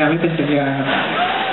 a sería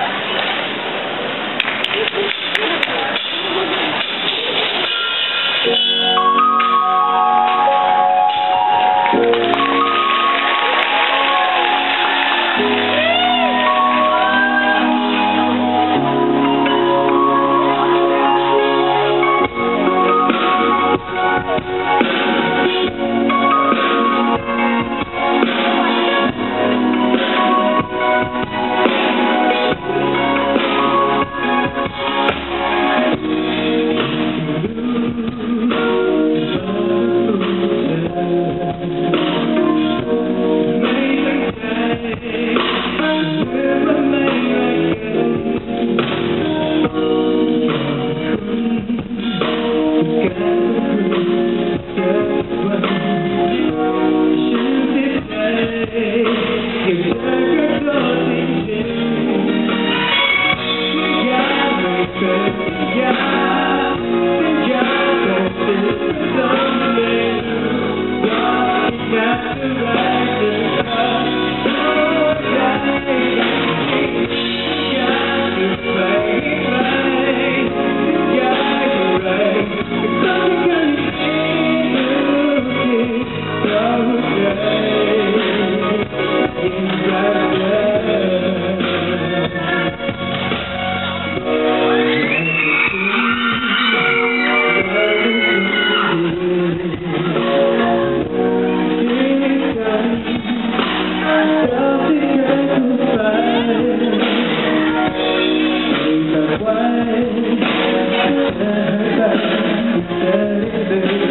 Thank you. Saturday